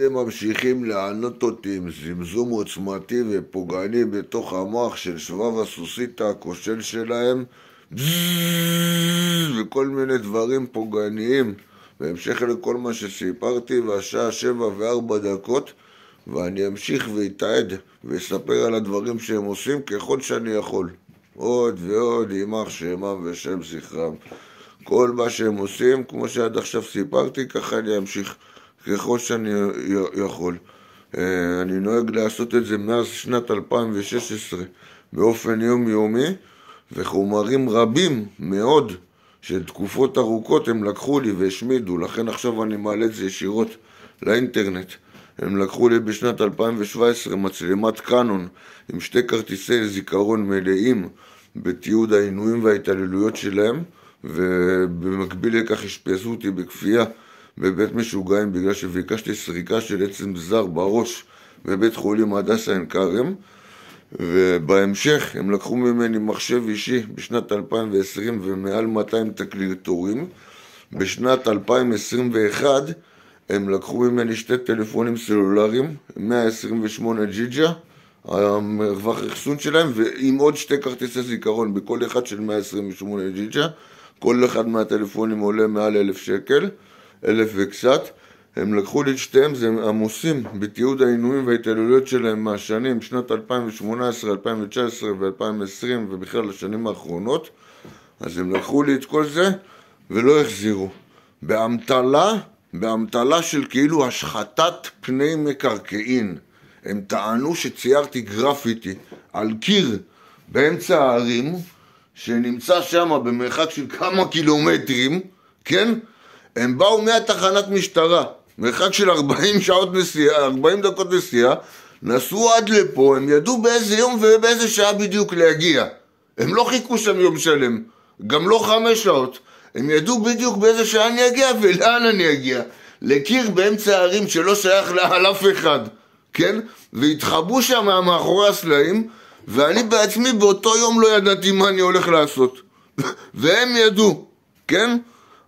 הם ממשיכים לענות אותי עם זמזום עוצמתי ופוגעני בתוך המוח של שבב הסוסית הכושל שלהם. וכל מיני דברים פוגעניים. בהמשך לכל מה שסיפרתי והשעה שבע וארבע דקות ואני אמשיך ואתעד ואספר על הדברים שהם עושים ככל שאני יכול. עוד ועוד, יימח שמם ושם זכרם. כל מה שהם עושים, כמו שעד עכשיו סיפרתי, ככה אני אמשיך ככל שאני יכול. אה, אני נוהג לעשות את זה מאז שנת 2016 באופן יומיומי, וחומרים רבים מאוד של תקופות ארוכות הם לקחו לי והשמידו, לכן עכשיו אני מעלה את זה ישירות לאינטרנט. הם לקחו לי בשנת 2017 מצלמת קאנון עם שתי כרטיסי זיכרון מלאים בתיעוד העינויים וההתעללויות שלהם ובמקביל לכך אשפזו אותי בכפייה בבית משוגעים בגלל שביקשתי סריקה של עצם זר בראש בבית חולים הדסה עין כרם ובהמשך הם לקחו ממני מחשב אישי בשנת 2020 ומעל 200 תקליטורים בשנת 2021 הם לקחו ממני שתי טלפונים סלולריים 128 ג'יג'ה המרווח אחסון שלהם ועם עוד שתי כרטיסי זיכרון בכל אחד של 128 ג'יג'ה כל אחד מהטלפונים עולה מעל אלף שקל, אלף וקצת. הם לקחו לי את שתיהם, זה עמוסים בתיעוד העינויים וההתעללויות שלהם מהשנים, שנת 2018, 2019 ו-2020 ובכלל השנים האחרונות. אז הם לקחו לי את כל זה ולא החזירו. באמתלה, באמתלה של כאילו השחתת פני מקרקעין. הם טענו שציירתי גרפיטי על קיר באמצע הערים שנמצא שם במרחק של כמה קילומטרים, כן? הם באו מהתחנת משטרה, מרחק של 40 שעות נסיעה, 40 דקות נסיעה, נסעו עד לפה, הם ידעו באיזה יום ובאיזה שעה בדיוק להגיע. הם לא חיכו שם יום שלם, גם לא חמש שעות. הם ידעו בדיוק באיזה שעה אני אגיע ולאן אני אגיע. לקיר באמצע הערים שלא שייך לאף אחד, כן? והתחבאו שם מאחורי הסלעים ואני בעצמי באותו יום לא ידעתי מה אני הולך לעשות. והם ידעו, כן?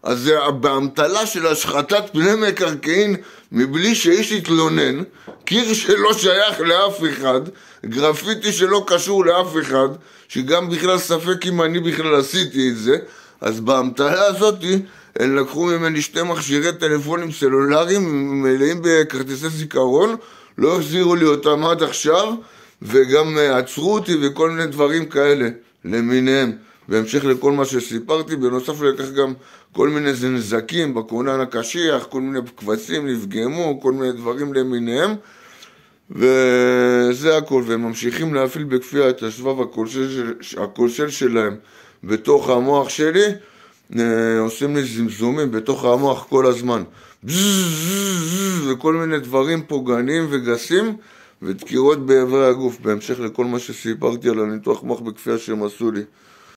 אז זה באמתלה של השחתת פני מקרקעין מבלי שאיש יתלונן, קיר שלא שייך לאף אחד, גרפיטי שלא קשור לאף אחד, שגם בכלל ספק אם אני בכלל עשיתי את זה, אז באמתלה הזאתי הם לקחו ממני שתי מכשירי טלפונים סלולריים מלאים בכרטיסי זיכרון, לא החזירו לי אותם עד עכשיו וגם אה, עצרו אותי וכל מיני דברים כאלה למיניהם. בהמשך לכל מה שסיפרתי, בנוסף לכך גם כל מיני נזקים בכונן הקשיח, כל מיני קבצים נפגמו, כל מיני דברים למיניהם וזה הכל, והם ממשיכים להפעיל בכפייה את השבב הכושל, הכושל שלהם בתוך המוח שלי, אה, עושים לי זמזומים בתוך המוח כל הזמן וכל מיני דברים פוגעניים וגסים ודקירות באיברי הגוף, בהמשך לכל מה שסיפרתי על הניתוח מוח בכפייה שהם עשו לי.